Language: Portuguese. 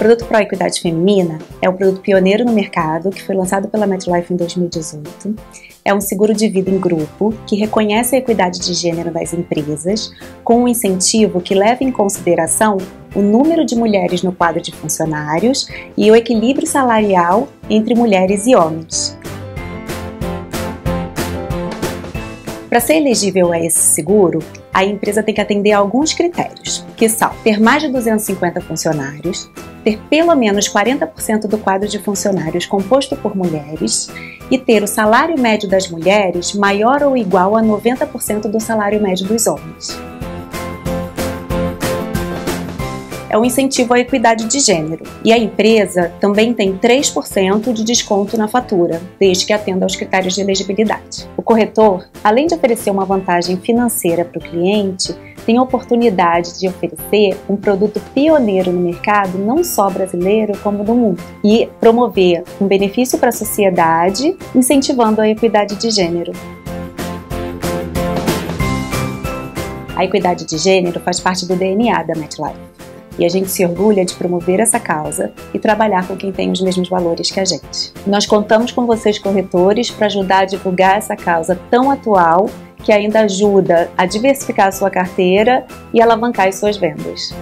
produto Pro Equidade Feminina é um produto pioneiro no mercado que foi lançado pela MetLife em 2018. É um seguro de vida em grupo que reconhece a equidade de gênero das empresas com um incentivo que leva em consideração o número de mulheres no quadro de funcionários e o equilíbrio salarial entre mulheres e homens. Para ser elegível a esse seguro, a empresa tem que atender a alguns critérios, que são ter mais de 250 funcionários, ter pelo menos 40% do quadro de funcionários composto por mulheres e ter o salário médio das mulheres maior ou igual a 90% do salário médio dos homens. é um incentivo à equidade de gênero. E a empresa também tem 3% de desconto na fatura, desde que atenda aos critérios de elegibilidade. O corretor, além de oferecer uma vantagem financeira para o cliente, tem a oportunidade de oferecer um produto pioneiro no mercado, não só brasileiro, como do mundo, e promover um benefício para a sociedade, incentivando a equidade de gênero. A equidade de gênero faz parte do DNA da MetLife e a gente se orgulha de promover essa causa e trabalhar com quem tem os mesmos valores que a gente. Nós contamos com vocês, corretores, para ajudar a divulgar essa causa tão atual que ainda ajuda a diversificar a sua carteira e alavancar as suas vendas.